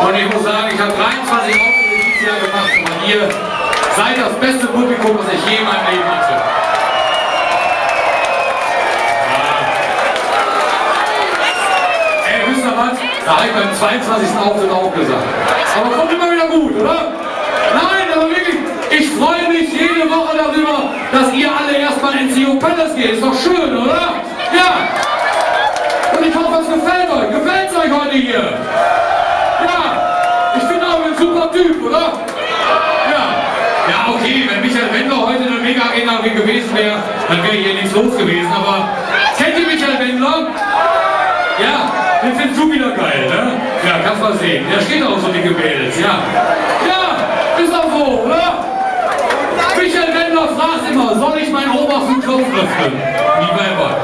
Und ich muss sagen, ich habe 23 Auftritte dieses Jahr gemacht und ihr seid das beste Publikum, was ich je in meinem Leben hatte. Ey, wisst ihr was? Da habe ich beim 22. Auftritt auch gesagt. Aber kommt immer wieder gut, oder? Nein, aber wirklich, ich freue mich jede Woche darüber, dass ihr alle erstmal ins Sio Palace geht. Ist doch schön, oder? Ja! Und ich hoffe, es gefällt euch. Gefällt es euch heute hier? Ja! Ich bin auch ein oder? Ja! Ja, okay, wenn Michael Wendler heute in der Mega Arena gewesen wäre, dann wäre hier nichts los gewesen. Aber kennt ihr Michael Wendler? Ja, den findest du wieder geil, ne? Ja, kannst mal sehen. Der steht auch so dicke Mädels, ja. Ja, ist doch so, oder? Michael Wendler fragt immer, soll ich meinen obersten Knopf öffnen? Wie selber.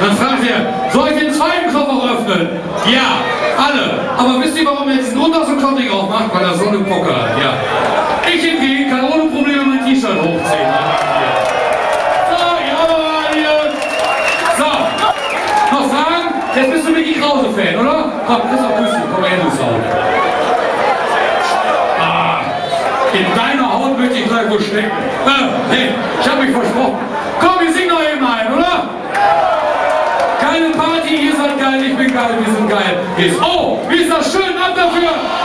Dann fragt er, soll ich den zweiten auch öffnen? Ja, alle. Aber wisst ihr, warum er diesen untersten Knopf Weil er so eine Pocke hat, ja. Ich hingegen kann ohne Probleme mein T-Shirt hochziehen. So, noch Fragen? Jetzt bist du Mickey Krause-Fan, oder? Komm, Christoph Küsschen, komm mal her, du Sau. Ah, in deiner Haut möchte ich gleich wohl stecken. Äh, hey, ich hab mich versprochen. Komm, wir singen noch eben ein, oder? Keine Party, ihr seid geil, ich bin geil, wir sind geil. Oh, wie ist das schön, ab dafür!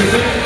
Lange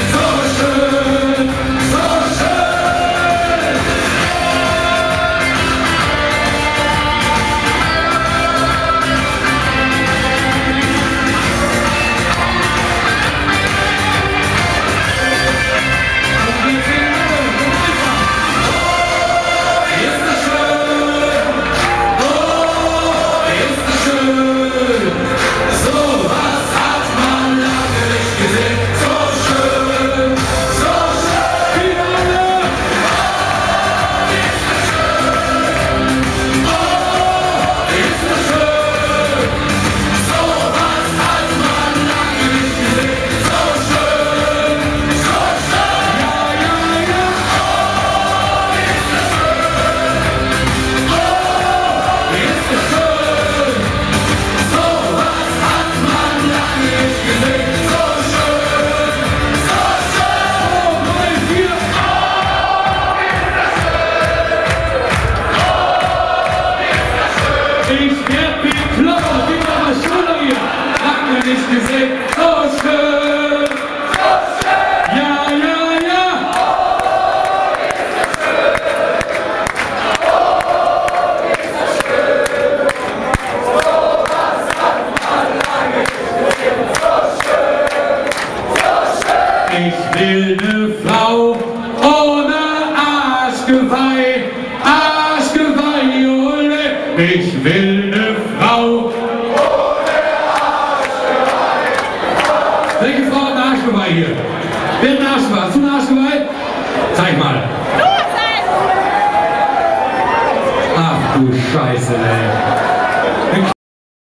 Camping Flow, die machen Schule hier. Habt ihr nicht gesehen? So schön. So schön. Ja, ja, ja. Oh, ist das schön. Oh, ist das schön. So was hat man lange nicht. So schön. So schön. Ich will Welche Frau hat ein Arschgeweih hier? Wer hat ein Arschgeweih? Hast du ein Arschgeweih? Zeig mal. Ach du Scheiße, ey.